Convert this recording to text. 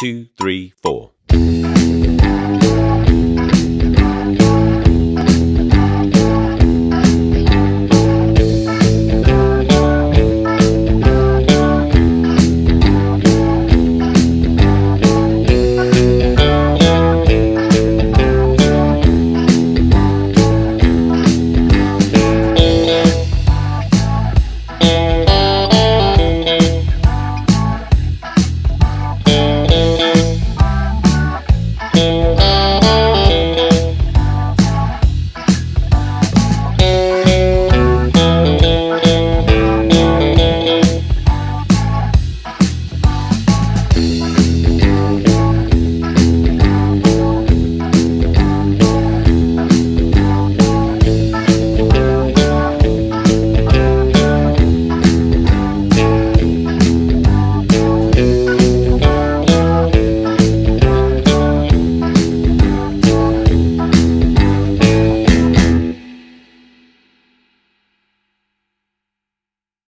two, three, four.